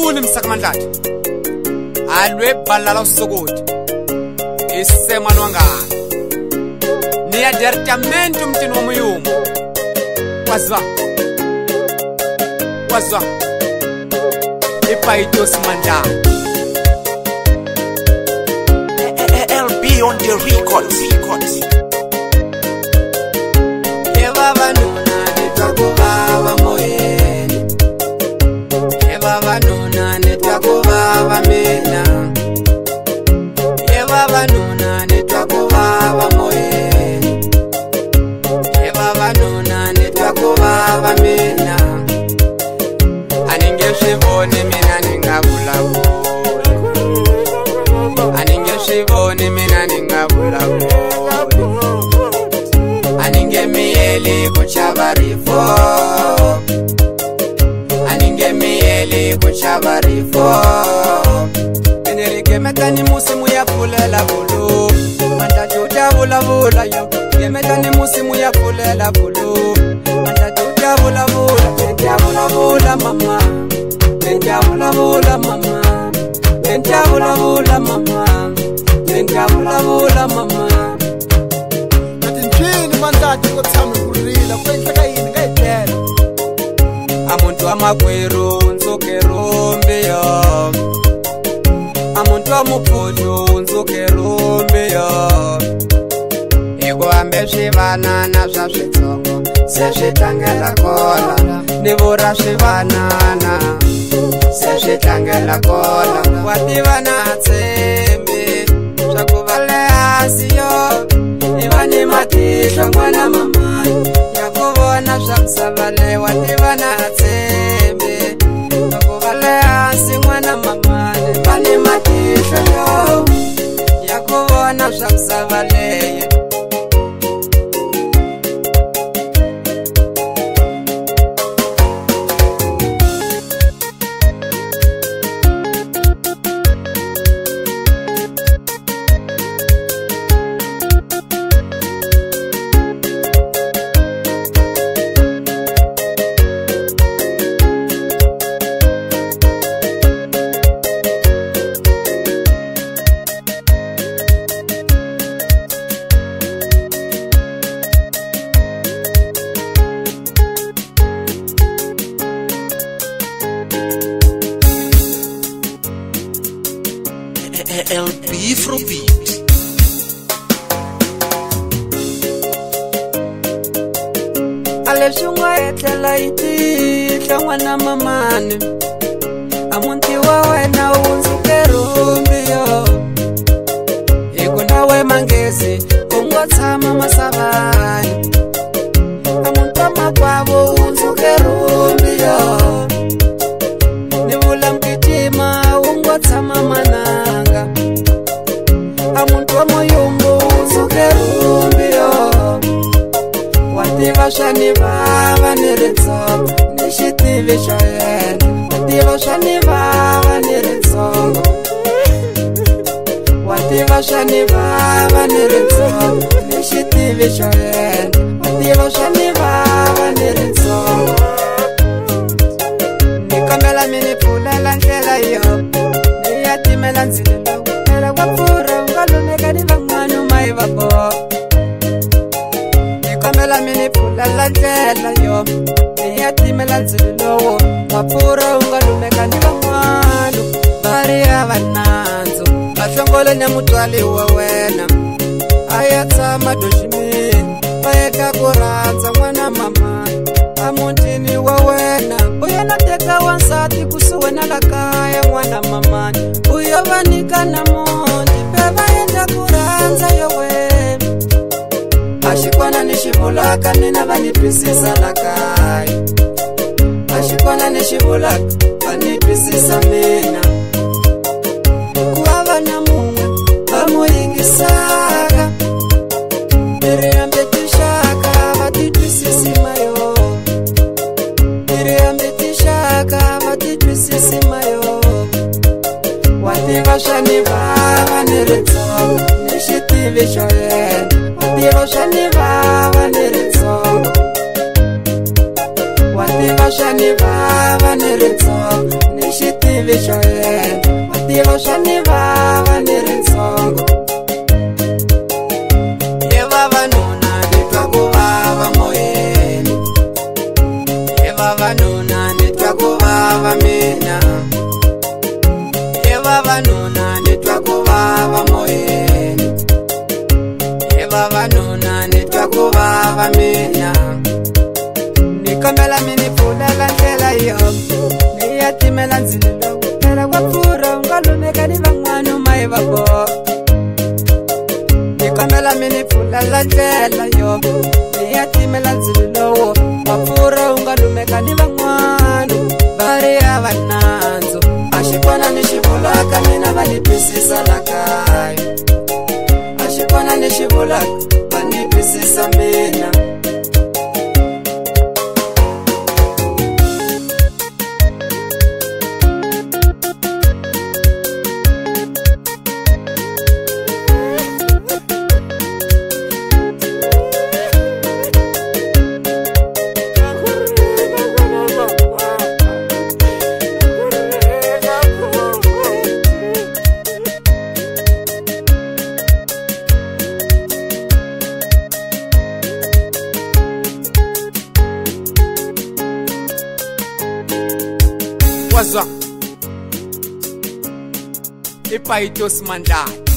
khulu msakamandlati alwebhalala usukuti isemanwangalo niyadertamente umtini womuyumo kwaziwa kwaziwa ibaitosimandlati On the record, record, record. zvivone mina ndingavulavo anenge zvivone mina ndingavulavo anenge miyeli kuchava rifo anenge miyeli kuchava rifo enerigemekani musi muyapfulela vulu mandati utavulavula yo gemekani musi muyapfulela vulu mandati utavulavula endavulavula mama ntabulabula mama entabulabula mama entabulabula mama ati nthwini mandlati ko tshama kurila ku endleka yini ka yitlela a muntu wa makwerhu ntsukerombiyo a muntu wa mupfunyu ntsukerombiyo hi ku hambe swivanana swa switsongo se swi tlangela kola ni vura swivanana sezvitanga lakona wativa naatsembe zvakuvaleasiyo ivani matihlo mwana mamai yakuvona zvamusavale wativa naatsembe zvakuvaleasi mwana mamai vani matihlo yo yakuvona zvamusavaleyo LP Frobi. Ale shunga ete laiti, tangwa na mamani. Amunti wawe na unzu kerumbiyo. Iku nawe mangesi, ungo tama masabani. ni vava ni ritsongo ni xitivi xa yena wa tiva swa ni vava ni ritsongo wa tiva swa ni vava ni ritsongo ni xitivi xa yena wa tiva swa ni vava ni ritsongo ni kombela mi ni pfulela ndlela yo ni ya timela ndzilo tole ne mutswali wa wena a ya tshama doximini va eka ku rhandza n'wana mamani a mutini wa wena u yena teka wansati kusuhi na la kaya n'wana mamani u yo va nyika na muti ve va endla ku rhandza yo wena a xikwana ni xi vulaka mina va ni twisisa la kaya a xikwana ni xi vulaka va ni twisisa mina zvisho ndiro zvanivava neritsoro wativa zvanivava neritsoro nechitivi choyena wativa zvanivava neritsoro yevavanhuna nitwakuvava moyeni yevavanhuna nitwakuvava mina yevavanhuna nitwakuvava moyeni vavanuna ni twa ku vava mina ni kombela mi ni pfulela ndlela yo ni ya timela ndzilo loko phela kwa pfurha u nga lumeka ni van'wana mayi va boha ni kombela mi ni pfulela ndlela yo ni ya timela ndzilo lowo wa pfurha u nga lumeka ni van'wana va ri ya va nandzu a xi ni xi vulaka mina va ni twisisa laka kwaza ipaitos mandata